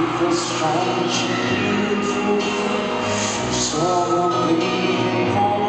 people strange and beautiful. So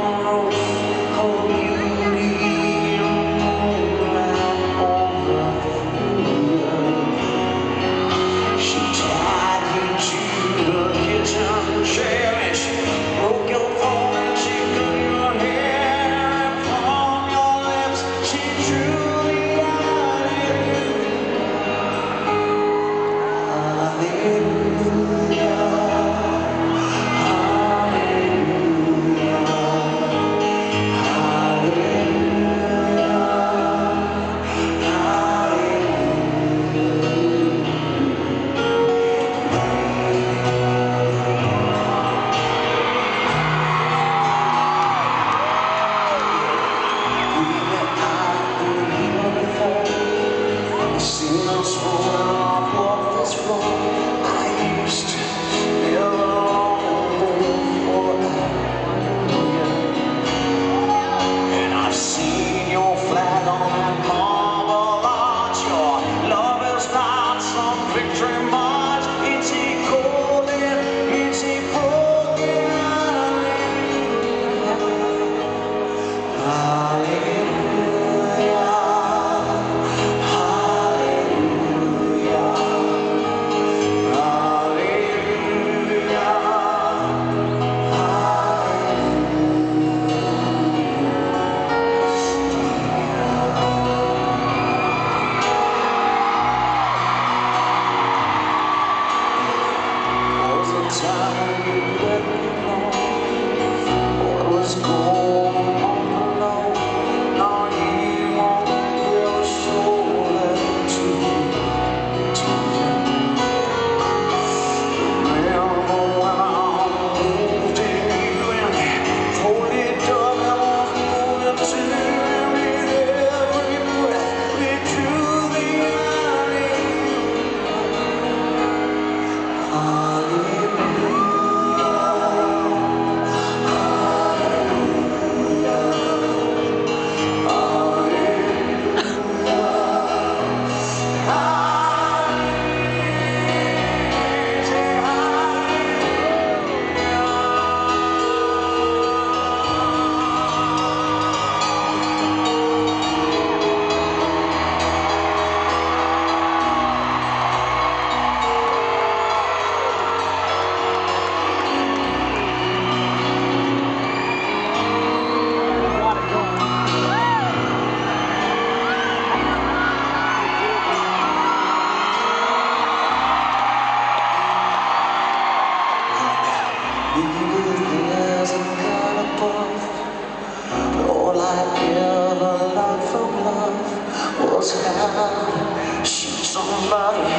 knows how shoot somebody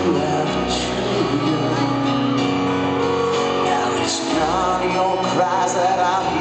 who haven't you. Now it's not your cries that I